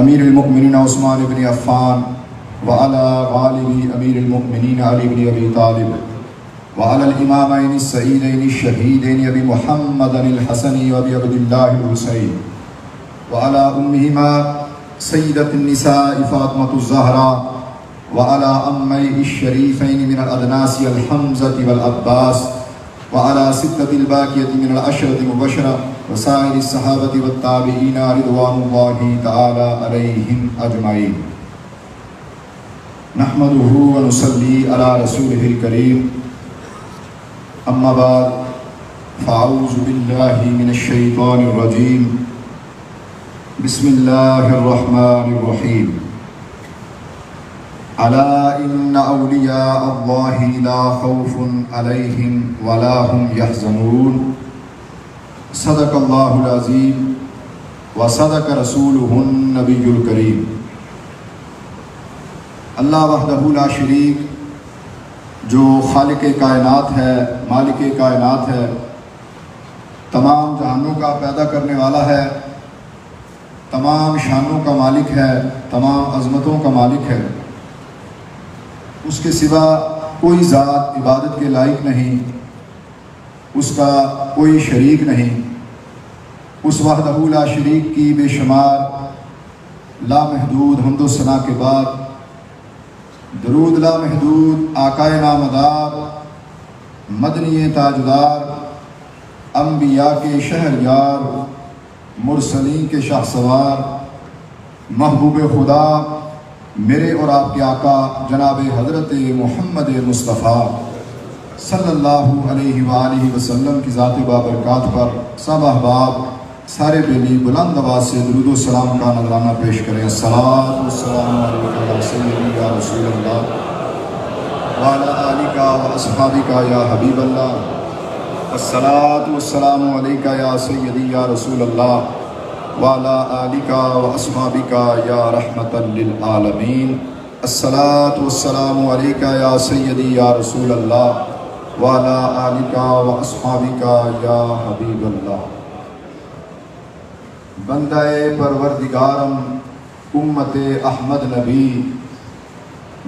امیر المؤمنین عثمان بن عفان وعلى غالب امیر المؤمنین علی بن ابی طالب وعلى الامامین السعیدین الشہیدین ابی محمد الحسن وابی عبد اللہ الحسین وعلى امہما سیدت النساء فاطمة الزہرہ وعلى أمي الشريفين من الأدناس الحمزة والأباس وعلى ستة الباقية من العشرة المبشرة وسائر الصحابة والتابعين رضوان الله تعالى عليهم أجمعين. نحمده ونصلي على رسوله الكريم. أما بعد، فأعوذ بالله من الشيطان الرجيم. بسم الله الرحمن الرحيم. ألا إن أولياء الله لا خوف عليهم ولا هم يحزنون. صدق الله العظيم وصدق رسوله النبي الكريم اللہ وحدہ لا شریک، جو خالق کائنات ہے، مالک کائنات ہے، تمام جہانوں کا پیدا کرنے والا ہے، تمام شانوں کا مالک ہے، تمام عظمتوں کا مالک ہے۔ اس کے سوا کوئی ذات عبادت کے لائق نہیں۔ اس کا کوئی شریک نہیں۔ اس وحدہ لا شریک کی بے شمار لامحدود حمد و ثناء کے بعد، درود لامحدود آقائے نامدار، مدنی تاجدار، انبیاء کے شہر یار مرسلین کے شاہ سوار، محبوب خدا، میرے اور آپ کے آقا جناب حضرت محمد مصطفیٰ۔ صلی اللہ علیہ وآلہ وسلم کی ذات بابرکات پر سب احباب، سارے بیلی بلند آواز سے درود و سلام کا نظرانہ پیش کریں۔ السلام والسلام علیکم سیدی یا رسول اللہ۔ وعلا آلکا و اصحابکا یا حبیب اللہ۔ السلام والسلام علیکہ یا سیدی یا رسول اللہ۔ وعلا آلکا و اصحابکا یا رحمت للعالمین۔ السلام والسلام علیکہ یا سیدی یا رسول اللہ۔ وعلا آلکا و اصحابکا یا حبیب اللہ بندہ پروردگارم، امت احمد نبی،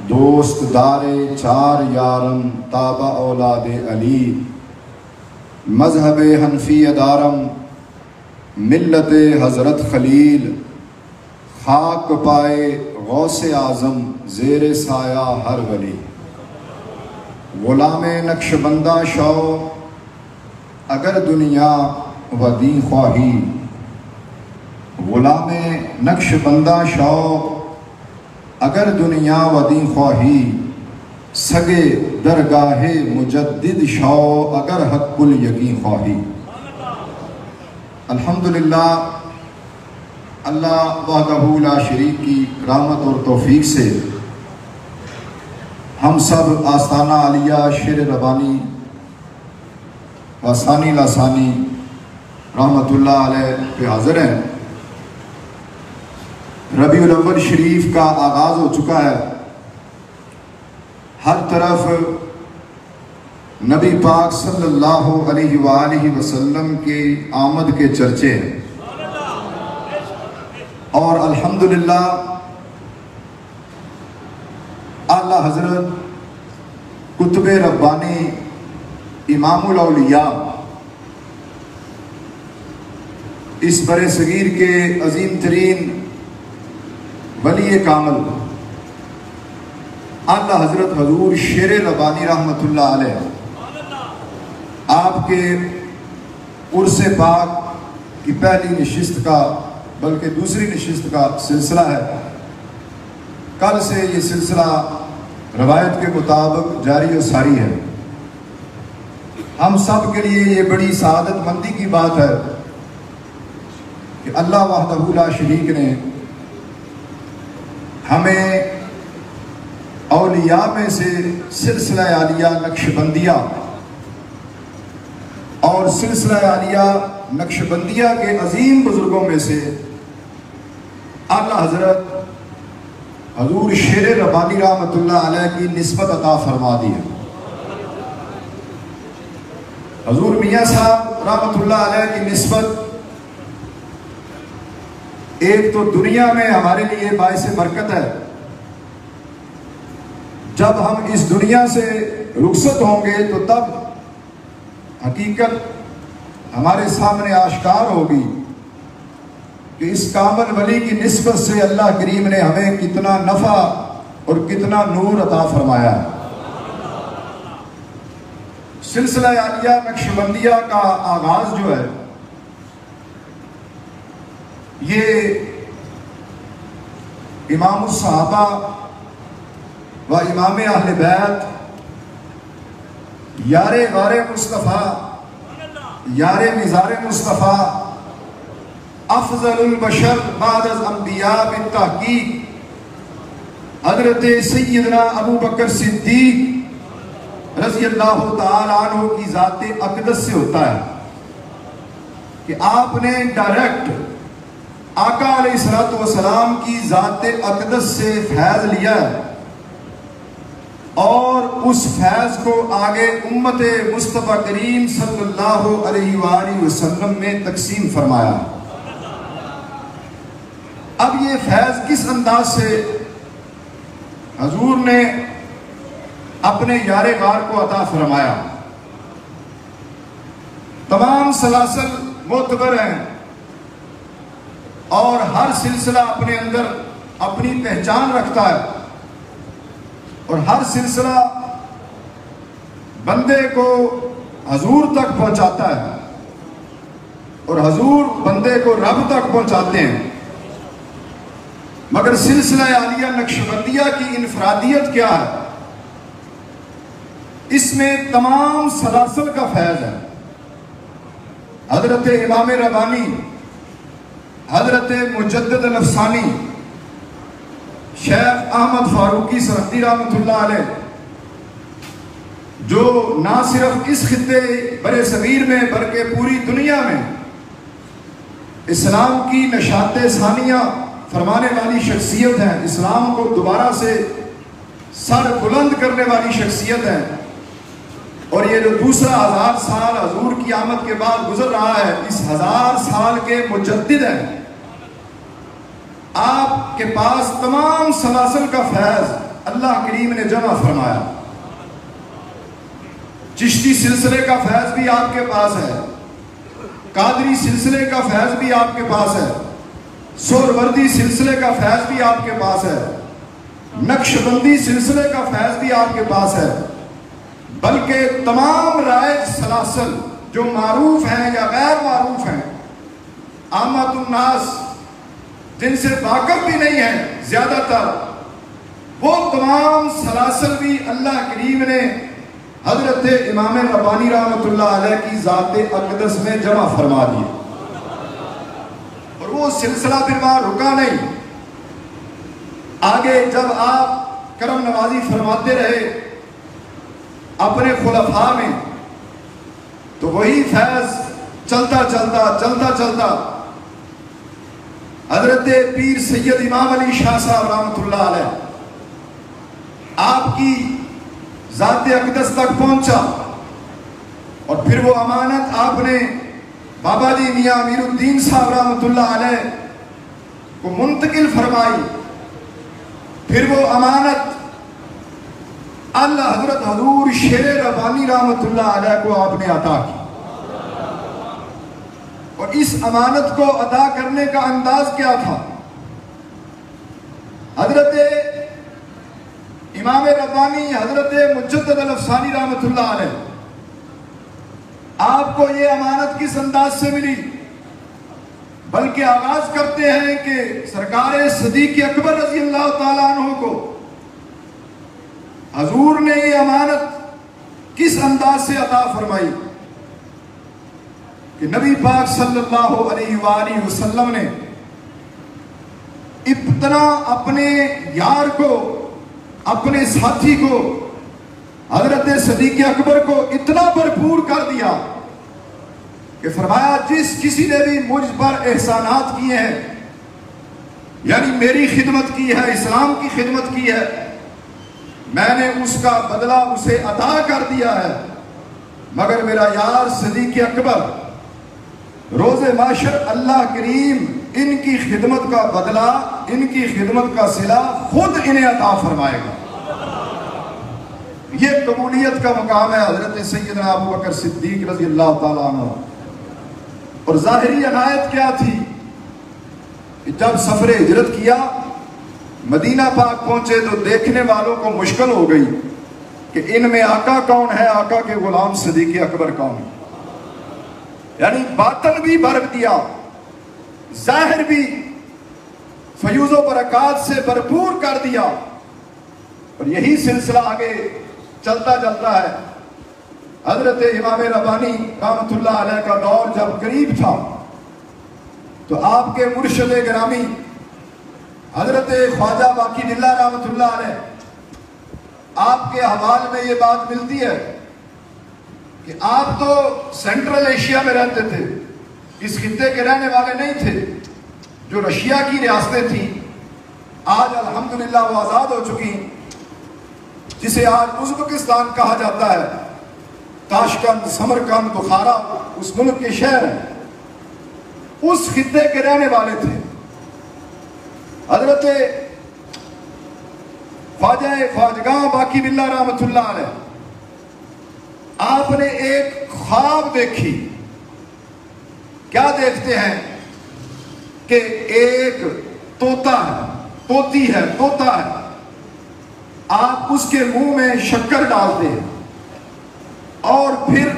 دوست دار چار یارم، تابع اولاد علی، مذہب حنفی دارم ملت حضرت خلیل، خاک پائے غوث اعظم، زیر سایہ ہر ولی۔ غلام نقش بندہ شو اگر دنیا و دین خواہی۔ غلام نقش بندہ شو اگر دنیا و دین خواہی۔ سگے درگاہ مجدد شو اگر حق یقین خواہی۔ الحمدللہ، اللہ وحدہ لا شریک کی رحمت اور توفیق سے ہم سب آستانہ علیہ شیر ربانی و ثانی لاسانی، رحمت اللہ علیہ پہ حاضر ہیں۔ ربیع الاول شریف کا آغاز ہو چکا ہے۔ ہر طرف نبی پاک صلی اللہ علیہ وآلہ وسلم کی آمد کے چرچے ہیں۔ اور الحمدللہ اللہ حضرت کتب ربانی امام الاولیاء اس بر صغیر کے عظیم ترین ولی کامل اللہ حضرت حضور شیر ربانی رحمت اللہ علیہ، آپ کے عرص پاک کی پہلی نشست کا بلکہ دوسری نشست کا سلسلہ ہے۔ کل سے یہ سلسلہ روایت کے مطابق جاری و ساری ہے۔ ہم سب کے لیے یہ بڑی سعادت مندی کی بات ہے کہ اللہ وحدہ لا شریک نے ہمیں اولیاء میں سے سلسلہ عالیہ نقش بندیہ اور سلسلہ عالیہ نقش بندیہ کے عظیم بزرگوں میں سے اعلیٰ حضرت حضور شیر ربانی رحمت اللہ علیہ کی نسبت عطا فرما دی ہے۔ حضور میاں صاحب رحمت اللہ علیہ کی نسبت ایک تو دنیا میں ہمارے لیے باعث برکت ہے۔ جب ہم اس دنیا سے رخصت ہوں گے تو تب حقیقت ہمارے سامنے آشکار ہوگی۔ کہ اس کامل ولی کی نسبت سے اللہ کریم نے ہمیں کتنا نفع اور کتنا نور عطا فرمایا ہے۔ سلسلہ عالیہ نقشبندیہ کا آغاز جو ہے، یہ امام الصحابہ و امام اہل بیت، یار غار مصطفیٰ، یار نظار مصطفیٰ افضل البشر بعد از انبیاء بالتحقیق حضرت سیدنا ابو بکر صدیق رضی اللہ تعالیٰ عنہ کی ذات اقدس سے ہوتا ہے کہ آپ نے ڈائریکٹ آقا علیہ السلام کی ذات اقدس سے فیض لیا ہے اور اس فیض کو آگے امت مصطفیٰ کریم صلی اللہ علیہ وآلہ وسلم میں تقسیم فرمایا اب یہ فیض کس انداز سے حضور نے اپنے یار غار کو عطا فرمایا؟ تمام سلاسل معتبر ہیں اور ہر سلسلہ اپنے اندر اپنی پہچان رکھتا ہے اور ہر سلسلہ بندے کو حضور تک پہنچاتا ہے اور حضور بندے کو رب تک پہنچاتے ہیں۔ مگر سلسلہ عالیہ نقشبندیہ کی انفرادیت کیا ہے؟ اس میں تمام سلاسل کا فیض ہے۔ حضرت امام ربانی، حضرت مجدد الفسانی شیخ احمد فاروقی سرحدی رحمت اللہ علیہ، جو نہ صرف اس خطے بر صغیر میں بلکہ پوری دنیا میں اسلام کی نشات ثانیہ فرمانے والی شخصیت ہے اسلام کو دوبارہ سے سر بلند کرنے والی شخصیت ہے اور یہ جو دوسرا ہزار سال حضور کی آمد کے بعد گزر رہا ہے، اس ہزار سال کے مجدد ہیں۔ آپ کے پاس تمام سلاسل کا فیض اللہ کریم نے جمع فرمایا۔ چشتی سلسلے کا فیض بھی آپ کے پاس ہے۔ قادری سلسلے کا فیض بھی آپ کے پاس ہے۔ سوروردی سلسلے کا فیض بھی آپ کے پاس ہے۔ نقش بندی سلسلے کا فیض بھی آپ کے پاس ہے۔ بلکہ تمام رائج سلاسل جو معروف ہیں یا غیر معروف ہیں، آمد الناس، جن سے واقف بھی نہیں ہے زیادہ تر، وہ تمام سلاسل بھی اللہ کریم نے حضرت امام ربانی رحمت اللہ علیہ کی ذات اقدس میں جمع فرما دی اور وہ سلسلہ پھر وہاں رکا نہیں۔ آگے جب آپ کرم نوازی فرماتے رہے اپنے خلفاء میں، تو وہی فیض چلتا چلتا چلتا چلتا حضرت پیر سید امام علی شاہ صاحب رحمت اللہ علیہ آپ کی ذات اقدس تک پہنچا اور پھر وہ امانت آپ نے بابا جی میاں امیر الدین صاحب رحمت اللہ علیہ کو منتقل فرمائی۔ پھر وہ امانت اللہ حضرت حضور شیر ربانی رحمت اللہ علیہ کو آپ نے عطا کی۔ اور اس امانت کو ادا کرنے کا انداز کیا تھا؟ حضرت امام ربانی، حضرت مجدد الفسانی رحمت اللہ علیہ۔ آپ کو یہ امانت کس انداز سے ملی؟ بلکہ آغاز کرتے ہیں کہ سرکار صدیق اکبر رضی اللہ تعالیٰ عنہ کو حضور نے یہ امانت کس انداز سے عطا فرمائی؟ کہ نبی پاک صلی اللہ علیہ وآلہ وسلم نے اتنا اپنے یار کو، اپنے ساتھی کو حضرت صدیق اکبر کو اتنا بھرپور کر دیا کہ فرمایا جس کسی نے بھی مجھ پر احسانات کیے ہیں یعنی میری خدمت کی ہے، اسلام کی خدمت کی ہے، میں نے اس کا بدلہ اسے عطا کر دیا ہے۔ مگر میرا یار صدیق اکبر، روز معاشر اللہ کریم، ان کی خدمت کا بدلہ، ان کی خدمت کا صلہ خود انہیں عطا فرمائے گا۔ یہ قبولیت کا مقام ہے حضرت سیدنا ابو بکر صدیق رضی اللہ تعالیٰ عنہ۔ اور ظاہری عنایت کیا تھی؟ کہ جب سفر ہجرت کیا، مدینہ پاک پہنچے تو دیکھنے والوں کو مشکل ہو گئی کہ ان میں آقا کون ہے؟ آقا کے غلام صدیق اکبر کون ہے؟ یعنی باطن بھی برق دیا، ظاہر بھی فیوز و برکات سے بھرپور کر دیا۔ اور یہی سلسلہ آگے چلتا چلتا ہے۔ حضرت امام ربانی رحمت اللہ علیہ کا دور جب قریب تھا، تو آپ کے مرشد گرامی حضرت خواجہ باقی دلہ رحمت اللہ علیہ، آپ کے حوال میں یہ بات ملتی ہے کہ آپ تو سینٹرل ایشیا میں رہتے تھے، اس خطے کے رہنے والے نہیں تھے۔ جو رشیا کی ریاستیں تھیں، آج الحمدللہ وہ آزاد ہو چکی جسے آج ازبکستان کہا جاتا ہے۔ تاشکند، سمرکند، بخارا، اس ملک کے شہر ہیں۔ اس خطے کے رہنے والے تھے۔ حضرت خواجہ خواجگاہ باقی بلہ رحمت اللہ علیہ، آپ نے ایک خواب دیکھی۔ کیا دیکھتے ہیں کہ ایک توتا ہے توتی ہے توتا ہے۔ آپ اس کے منہ میں شکر ڈالتے ہیں اور پھر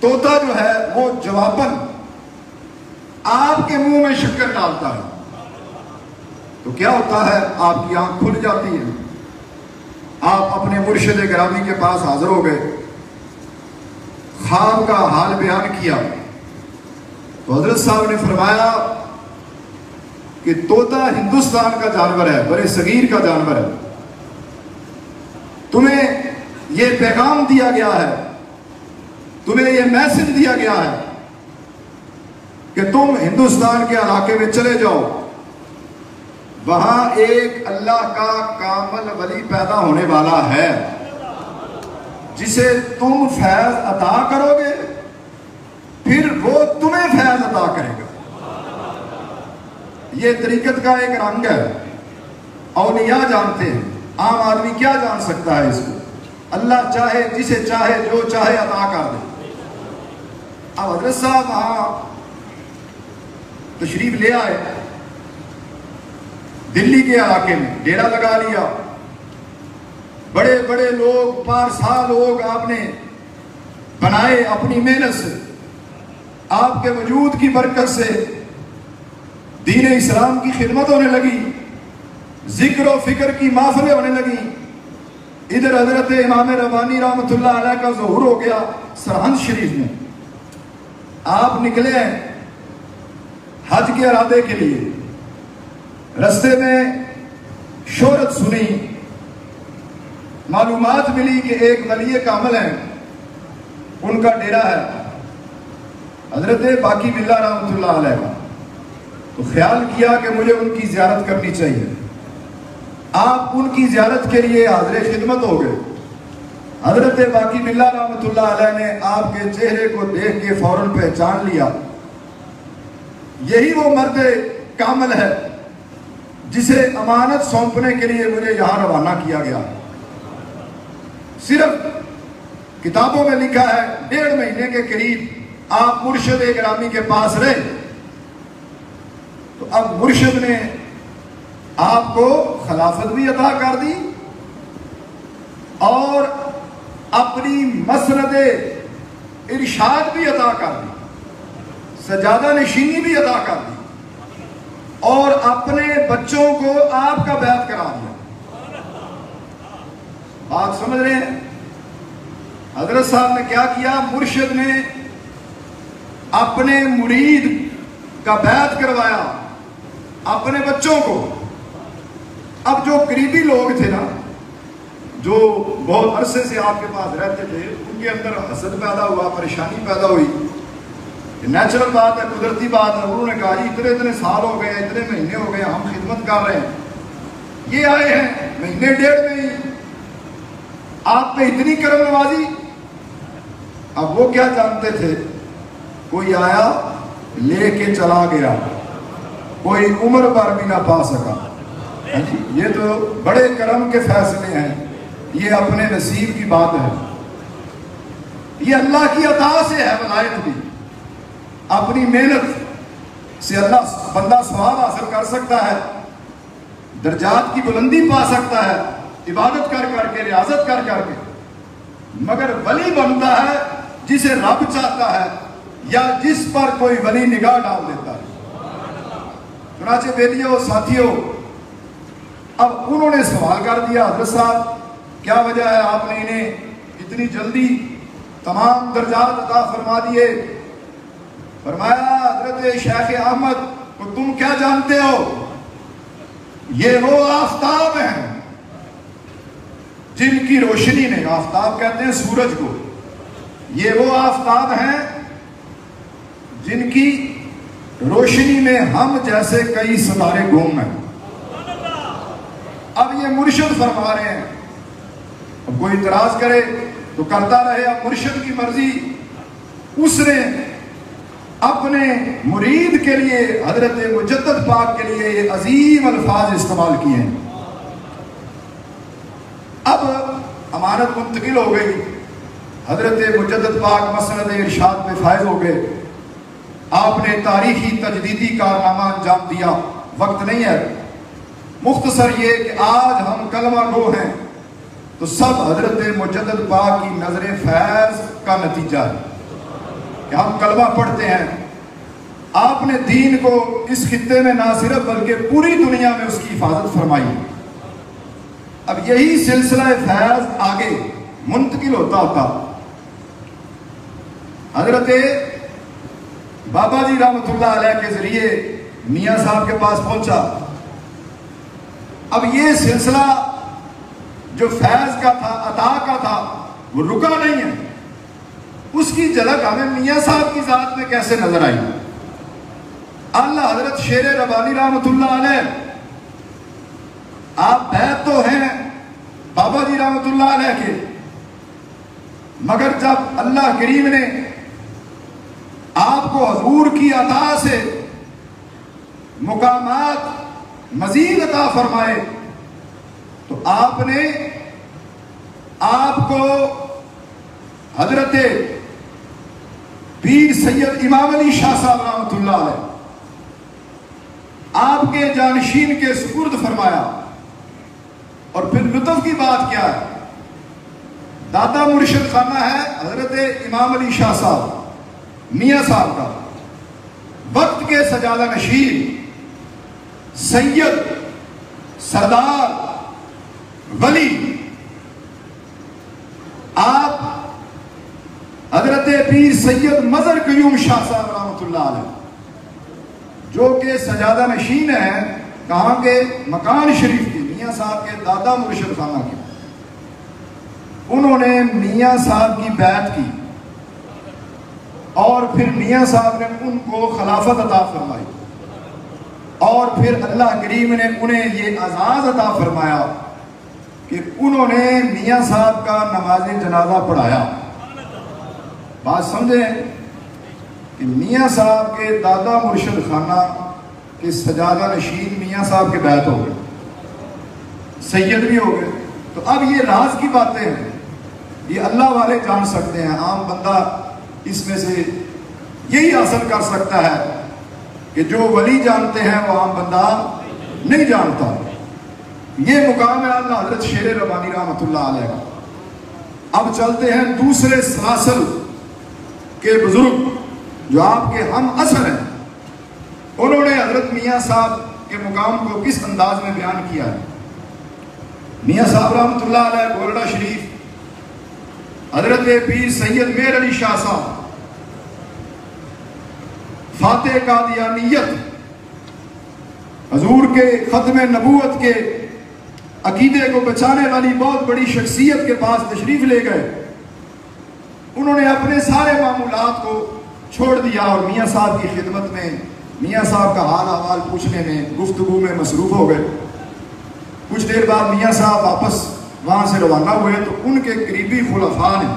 توتا جو ہے وہ جوابن آپ کے منہ میں شکر ڈالتا ہے۔ تو کیا ہوتا ہے؟ آپ کی آنکھ کھل جاتی ہے۔ آپ اپنے مرشد گرامی کے پاس حاضر ہو گئے۔ خواب کا حال بیان کیا۔ تو حضرت صاحب نے فرمایا کہ توتا ہندوستان کا جانور ہے، بڑے صغیر کا جانور ہے۔ تمہیں یہ پیغام دیا گیا ہے، تمہیں یہ میسج دیا گیا ہے کہ تم ہندوستان کے علاقے میں چلے جاؤ۔ وہاں ایک اللہ کا کامل ولی پیدا ہونے والا ہے، جسے تم فیض عطا کرو گے، پھر وہ تمہیں فیض عطا کرے گا۔ یہ طریقت کا ایک رنگ ہے اولیاء جانتے ہیں۔ عام آدمی کیا جان سکتا ہے اس کو؟ اللہ چاہے، جسے چاہے، جو چاہے، عطا کر دے۔ اب حضرت صاحب وہاں تشریف لے آئے۔ دلی کے علاقے میں ڈیرا لگا لیا۔ بڑے بڑے لوگ، پارسا لوگ آپ نے بنائے اپنی محنت سے۔ آپ کے وجود کی برکت سے دین اسلام کی خدمت ہونے لگی۔ ذکر و فکر کی محفلیں ہونے لگی ادھر حضرت امام ربانی رحمت اللہ علیہ کا ظہور ہو گیا سرحند شریف میں۔ آپ نکلے ہیں حج کے ارادے کے لیے۔ رستے میں شہرت سنی۔ معلومات ملی کہ ایک ولی کامل ہے ان کا ڈیرا ہے۔ حضرت باقی بلہ رحمت اللہ علیہ کا۔ تو خیال کیا کہ مجھے ان کی زیارت کرنی چاہیے۔ آپ ان کی زیارت کے لیے حاضر خدمت ہو گئے۔ حضرت باقی بلہ رحمت اللہ علیہ نے آپ کے چہرے کو دیکھ کے فوراً پہچان لیا۔ یہی وہ مرد کامل ہے جسے امانت سونپنے کے لیے مجھے یہاں روانہ کیا گیا۔ صرف کتابوں میں لکھا ہے، ڈیڑھ مہینے کے قریب آپ مرشد گرامی کے پاس رہے۔ تو اب مرشد نے آپ کو خلافت بھی عطا کر دی اور اپنی مسرد ارشاد بھی عطا کر دی، سجادہ نشینی بھی عطا کر دی اور اپنے بچوں کو آپ کا بیعت کرا دیا۔ بات سمجھ رہے ہیں؟ حضرت صاحب نے کیا کیا؟ مرشد نے اپنے مرید کا بیعت کروایا، اپنے بچوں کو۔ اب جو قریبی لوگ تھے نا، جو بہت عرصے سے آپ کے پاس رہتے تھے، ان کے اندر حسد پیدا ہوا، پریشانی پیدا ہوئی۔ نیچرل بات ہے، قدرتی بات ہے۔ انہوں نے کہا جی اتنے اتنے سال ہو گئے، اتنے مہینے ہو گئے، ہم خدمت کر رہے ہیں۔ یہ آئے ہیں، مہینے ڈیڑھ میں ہی۔ آپ پہ اتنی کرم نوازی۔ اب وہ کیا جانتے تھے؟ کوئی آیا، لے کے چلا گیا۔ کوئی عمر پر بھی نہ پا سکا۔ ہاں جی؟ یہ تو بڑے کرم کے فیصلے ہیں۔ یہ اپنے نصیب کی بات ہے۔ یہ اللہ کی عطا سے ہے ولایت بھی۔ اپنی محنت سے اللہ بندہ سوال حاصل کر سکتا ہے، درجات کی بلندی پا سکتا ہے، عبادت کر کر کے، ریاضت کر کر کے۔ مگر ولی بنتا ہے جسے رب چاہتا ہے یا جس پر کوئی ولی نگاہ ڈال دیتا ہے۔ چنانچہ بیٹیوں ساتھیوں اب انہوں نے سوال کر دیا، حضرت صاحب، کیا وجہ ہے آپ نے انہیں اتنی جلدی تمام درجات عطا فرما دیے؟ فرمایا، حضرت شیخ احمد کو تم کیا جانتے ہو؟ یہ وہ آفتاب ہیں جن کی روشنی میں آفتاب کہتے ہیں سورج کو۔ یہ وہ آفتاب ہیں جن کی روشنی میں ہم جیسے کئی ستارے گھوم ہیں۔ اب یہ مرشد فرما رہے ہیں۔ اب کوئی اعتراض کرے تو کرتا رہے اب مرشد کی مرضی۔ اس نے اپنے مرید کے لیے حضرت مجدد پاک کے لیے یہ عظیم الفاظ استعمال کیے ہیں۔ اب امانت منتقل ہو گئی۔ حضرت مجدد پاک مسند ارشاد پہ فائز ہو گئے۔ آپ نے تاریخی تجدیدی کارنامہ انجام دیا۔ وقت نہیں ہے۔ مختصر یہ کہ آج ہم کلمہ گو ہیں، تو سب حضرت مجدد پاک کی نظر فیض کا نتیجہ ہے کہ ہم کلمہ پڑھتے ہیں۔ آپ نے دین کو اس خطے میں نہ صرف بلکہ پوری دنیا میں اس کی حفاظت فرمائی۔ اب یہی سلسلہ فیض آگے منتقل ہوتا ہوتا۔ حضرت بابا جی رحمت اللہ علیہ کے ذریعے میاں صاحب کے پاس پہنچا۔ اب یہ سلسلہ جو فیض کا تھا، عطا کا تھا، وہ رکا نہیں ہے۔ اس کی جھلک ہمیں میاں صاحب کی ذات میں کیسے نظر آئی؟ اللہ حضرت شیر ربانی رحمت اللہ علیہ، آپ بیت تو ہیں بابا جی رحمت اللہ علیہ کے، مگر جب اللہ کریم نے آپ کو حضور کی عطا سے مقامات مزید عطا فرمائے۔ تو آپ نے آپ کو حضرت پیر سید امام علی شاہ صاحب رحمت اللہ علیہ آپ کے جانشین کے سپرد فرمایا۔ اور پھر لطف کی بات کیا ہے؟ دادا مرشد خانہ ہے حضرت امام علی شاہ صاحب، میاں صاحب کا۔ وقت کے سجادہ نشین۔ سید، سردار، ولی۔ آپ حضرت پیر سید مظہر قیوم شاہ صاحب رحمت اللہ علیہ، جو کہ سجادہ نشین ہیں، کہاں کے؟ مکان شریف کی میاں صاحب کے دادا مرشد خانہ کی انہوں نے میاں صاحب کی بیعت کی۔ اور پھر میاں صاحب نے ان کو خلافت عطا فرمائی۔ اور پھر اللہ کریم نے انہیں یہ اعزاز عطا فرمایا کہ انہوں نے میاں صاحب کا نماز جنازہ پڑھایا۔ بات سمجھیں کہ میاں صاحب کے دادا مرشد خانہ کے سجادہ نشین میاں صاحب کے بیعت ہو گئے۔ سید بھی ہو گئے۔ تو اب یہ راز کی باتیں ہیں۔ یہ اللہ والے جان سکتے ہیں۔ عام بندہ اس میں سے یہی حاصل کر سکتا ہے۔ کہ جو ولی جانتے ہیں وہ عام بندہ نہیں جانتا۔ یہ مقام ہے اللہ حضرت شیر ربانی رحمت اللہ علیہ کا۔ اب چلتے ہیں دوسرے سلاسل کے بزرگ جو آپ کے ہم اثر ہیں۔ انہوں نے حضرت میاں صاحب کے مقام کو کس انداز میں بیان کیا ہے؟ میاں صاحب رحمت اللہ علیہ گولڈا شریف، حضرت پیر سید میر علی شاہ صاحب۔ فاتح قادیانیت حضور کے ختم نبوت کے عقیدے کو بچانے والی بہت بڑی شخصیت کے پاس تشریف لے گئے۔ انہوں نے اپنے سارے معمولات کو چھوڑ دیا اور میاں صاحب کی خدمت میں، میاں صاحب کا حال احوال پوچھنے میں گفتگو میں مصروف ہو گئے۔ کچھ دیر بعد میاں صاحب واپس وہاں سے روانہ ہوئے تو ان کے قریبی خلفاء نے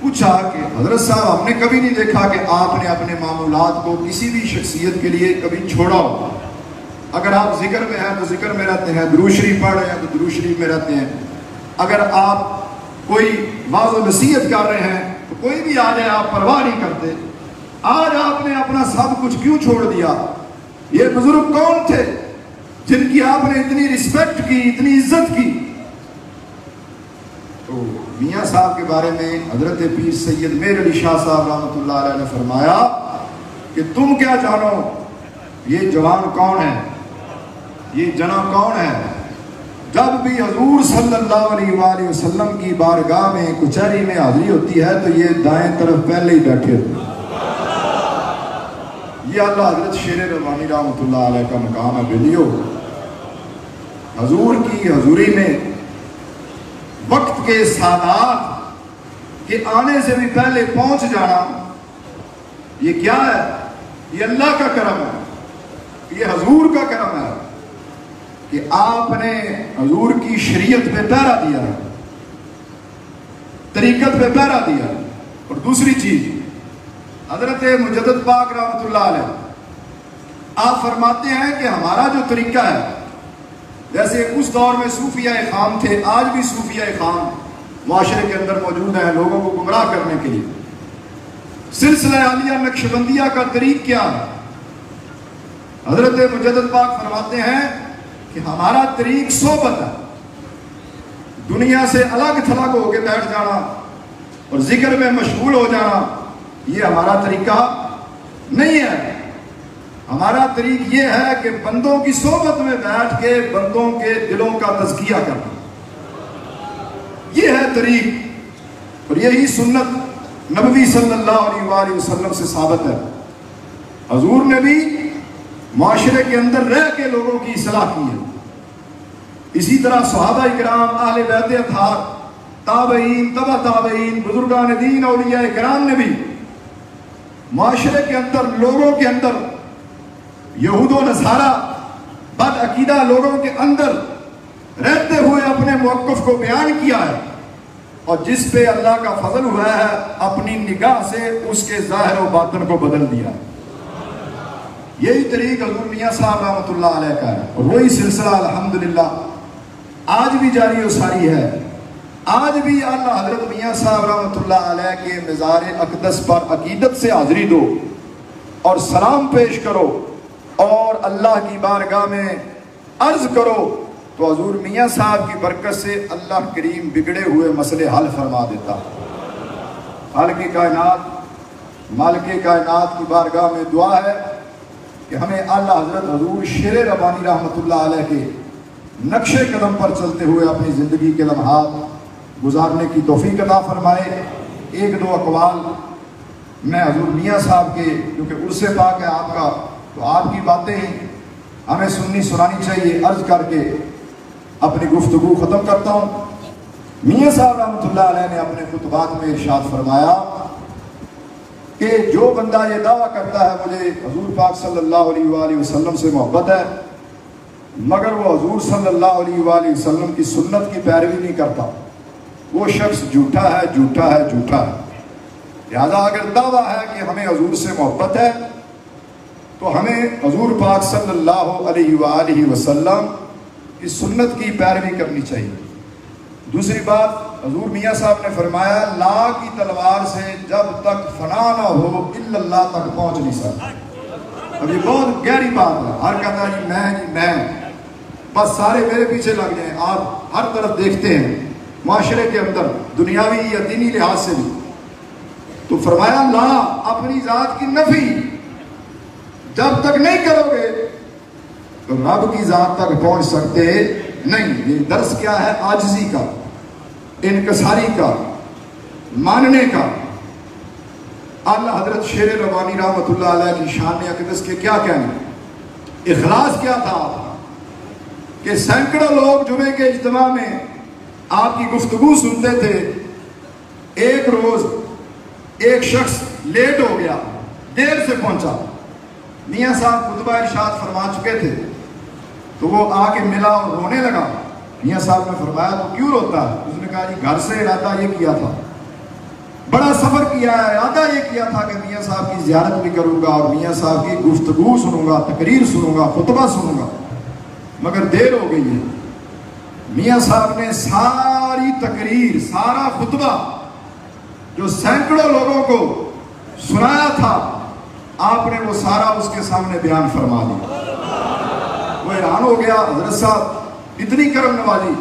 پوچھا کہ حضرت صاحب، ہم نے کبھی نہیں دیکھا کہ آپ نے اپنے معمولات کو کسی بھی شخصیت کے لیے کبھی چھوڑا ہو۔ اگر آپ ذکر میں ہیں تو ذکر میں رہتے ہیں دروشری پڑھ رہے ہیں تو دروشری میں رہتے ہیں۔ اگر آپ کوئی واض و نصیحت کر رہے ہیں تو کوئی بھی آ جائے، آپ پرواہ نہیں کرتے۔ آج آپ نے اپنا سب کچھ کیوں چھوڑ دیا؟ یہ بزرگ کون تھے جن کی آپ نے اتنی رسپیکٹ کی، اتنی عزت کی؟ تو میاں صاحب کے بارے میں حضرت پیر سید میر علی شاہ صاحب رحمۃ اللہ علیہ نے فرمایا کہ تم کیا جانو؟ یہ جوان کون ہے یہ جنا کون ہے جب بھی حضور صلی اللہ علیہ وآلہ وسلم کی بارگاہ میں کچہری میں حاضری ہوتی ہے تو یہ دائیں طرف پہلے ہی بیٹھے ہوتے یہ اللہ حضرت شیر روانی رحمۃ اللہ علیہ کا مقام ہے، بلیو۔ حضور کی حضوری میں وقت کے سادات کے آنے سے بھی پہلے پہنچ جانا، یہ کیا ہے؟ یہ اللہ کا کرم ہے۔ یہ حضور کا کرم ہے کہ آپ نے حضور کی شریعت پہ پیرا دیا طریقت پہ پیرا دیا اور دوسری چیز، حضرت مجدد پاک رحمت اللہ علیہ، آپ فرماتے ہیں کہ ہمارا جو طریقہ ہے جیسے اس دور میں صوفیہ خام تھے، آج بھی صوفیہ خام معاشرے کے اندر موجود ہیں لوگوں کو گمراہ کرنے کے لیے۔ سلسلہ عالیہ نقش بندیہ کا طریق کیا؟ ہے حضرت مجدد پاک فرماتے ہیں کہ ہمارا طریق صحبت ہے۔ دنیا سے الگ تھلگ ہو کے بیٹھ جانا اور ذکر میں مشغول ہو جانا، یہ ہمارا طریقہ نہیں ہے۔ ہمارا طریق یہ ہے کہ بندوں کی صحبت میں بیٹھ کے بندوں کے دلوں کا تزکیہ کرنا۔ یہ ہے طریق اور یہی سنت نبوی صلی اللہ علیہ وآلہ وسلم سے ثابت ہے۔ حضور نے بھی معاشرے کے اندر رہ کے لوگوں کی اصلاح کی ہے۔ اسی طرح صحابہ اکرام، اہل بیت اتحار تابعین تبا تابعین، بزرگان دین، اولیاء اکرام نے بھی معاشرے کے اندر، لوگوں کے اندر یہود و نصارہ بد عقیدہ لوگوں کے اندر رہتے ہوئے اپنے موقف کو بیان کیا ہے اور جس پہ اللہ کا فضل ہوا ہے، اپنی نگاہ سے اس کے ظاہر و باطن کو بدل دیا یہی طریق حضور میاں صاحب رحمۃ اللہ علیہ کا ہے۔ اور وہی سلسلہ الحمدللہ آج بھی جاری و ساری ہے۔ آج بھی اللہ حضرت میاں صاحب رحمۃ اللہ علیہ کے مزار اقدس پر عقیدت سے حاضری دو اور سلام پیش کرو۔ اور اللہ کی بارگاہ میں عرض کرو تو حضور میاں صاحب کی برکت سے اللہ کریم بگڑے ہوئے مسئلے حل فرما دیتا۔ خالق کائنات مالک کائنات کی بارگاہ میں دعا ہے کہ ہمیں اللہ حضرت حضور شیر ربانی رحمۃ اللہ علیہ کے نقش قدم پر چلتے ہوئے اپنی زندگی کے لمحات گزارنے کی توفیق عطا فرمائے۔ ایک دو اقوال میں حضور میاں صاحب کے، کیونکہ عرصے پاک ہے، آپ کا تو آپ کی باتیں ہمیں سننی سنانی چاہیے، عرض کر کے اپنی گفتگو ختم کرتا ہوں۔ میاں صاحب رحمۃ اللہ علیہ نے اپنے خطبات میں ارشاد فرمایا کہ جو بندہ یہ دعویٰ کرتا ہے، مجھے حضور پاک صلی اللہ علیہ وآلہ وسلم سے محبت ہے، مگر وہ حضور صلی اللہ علیہ وآلہ وسلم کی سنت کی پیروی نہیں کرتا۔ وہ شخص جھوٹا ہے جھوٹا ہے جھوٹا ہے۔ لہذا اگر دعویٰ ہے کہ ہمیں حضور سے محبت ہے تو ہمیں حضور پاک صلی اللہ علیہ وآلہ وسلم کی سنت کی پیروی کرنی چاہیے۔ دوسری بات حضور میاں صاحب نے فرمایا، لا کی تلوار سے جب تک فنا نہ ہو، الا اللہ تک پہنچ نہیں سکتا۔ اب یہ بہت گہری بات ہے۔ ہر کہتا ہے جی میں جی میں بس سارے میرے پیچھے لگ جائیں آپ ہر طرف دیکھتے ہیں۔ معاشرے کے اندر، دنیاوی یا دینی لحاظ سے بھی۔ تو فرمایا، لا، اپنی ذات کی نفی۔ جب تک نہیں کرو گے، تو رب کی ذات تک پہنچ سکتے نہیں۔ یہ درس کیا ہے؟ آجزی کا، انکساری کا، ماننے کا۔ اللہ حضرت شیر ربانی رحمت اللہ علیہ کی شان اقدس کے کیا کہنے اخلاص کیا تھا آپ کہ سینکڑوں لوگ جمعے کے اجتماع میں آپ کی گفتگو سنتے تھے۔ ایک روز ایک شخص لیٹ ہو گیا، دیر سے پہنچا۔ میاں صاحب خطبہ ارشاد فرما چکے تھے۔ تو وہ آ کے ملا اور رونے لگا۔ میاں صاحب نے فرمایا، تو کیوں روتا ہے؟ اس نے کہا جی گھر سے ارادہ یہ کیا تھا۔ بڑا سفر کیا ہے، ارادہ یہ کیا تھا کہ میاں صاحب کی زیارت بھی کروں گا اور میاں صاحب کی گفتگو سنوں گا، تقریر سنوں گا، خطبہ سنوں گا۔ مگر دیر ہو گئی ہے۔ میاں صاحب نے ساری تقریر، سارا خطبہ جو سینکڑوں لوگوں کو سنایا تھا آپ نے وہ سارا اس کے سامنے بیان فرما دیا۔ وہ حیران ہو گیا، حضرت صاحب، اتنی کرم نوازی۔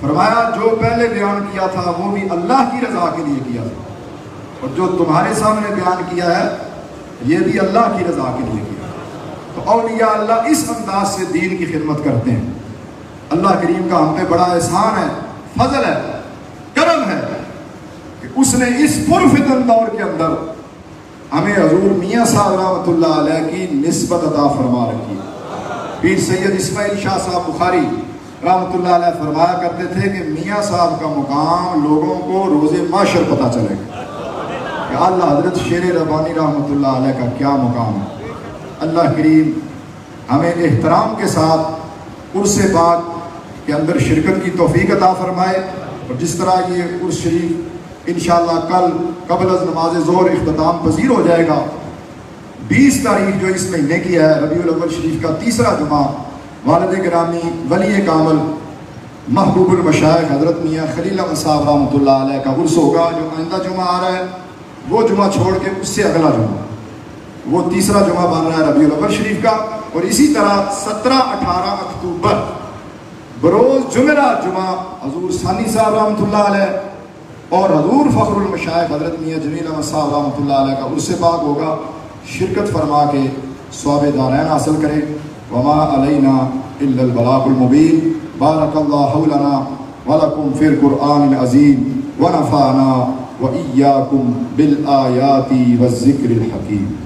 فرمایا، جو پہلے بیان کیا تھا، وہ بھی اللہ کی رضا کے لیے کیا تھا۔ اور جو تمہارے سامنے بیان کیا ہے، یہ بھی اللہ کی رضا کے لیے کیا۔ تو اولیاء اللہ اس انداز سے دین کی خدمت کرتے ہیں۔ اللہ کریم کا ہم پہ بڑا احسان ہے، فضل ہے، کرم ہے کہ اس نے اس پرفتن دور کے اندر ہمیں حضور میاں صاحب رحمۃ اللہ علیہ کی نسبت عطا فرما رکھی پیر سید اسماعیل شاہ صاحب بخاری رحمۃ اللہ علیہ فرمایا کرتے تھے کہ میاں صاحب کا مقام لوگوں کو روز معاشر پتہ چلے گا۔ کہ اللہ حضرت شیر ربانی رحمۃ اللہ علیہ کا کیا مقام ہے۔ اللہ کریم ہمیں احترام کے ساتھ عرص پاک کے اندر شرکت کی توفیق عطا فرمائے اور جس طرح یہ عرص شریف انشاءاللہ کل قبل از نماز زور اختتام پذیر ہو جائے گا۔ بیس تاریخ جو اس مہینے کی ہے، ربیع الاول شریف کا تیسرا جمعہ، والد گرامی ولی کامل محبوب المشائق حضرت میاں خلیل صاحب رحمۃ اللہ علیہ کا عرص ہوگا، جو آئندہ جمعہ آ رہا ہے، وہ جمعہ چھوڑ کے اس سے اگلا جمعہ۔ وہ تیسرا جمعہ بن رہا ہے ربیع الاول شریف کا، اور اسی طرح سترہ اٹھارہ اکتوبر، بروز جمعرات جمعہ، حضور ثانی صاحب رحمۃ اللہ علیہ اور حضور فخر المشائق حضرت میاں جمیل احمد صاحب رحمۃ اللہ علیہ کا اس سے پاک ہوگا، شرکت فرما کے صواب دارین حاصل کرے وما علینا الا البلاغ المبین بارک اللہ لنا ولکم فی القرآن العظیم ونفعنا وإياكم بالآيات والذكر الحكيم۔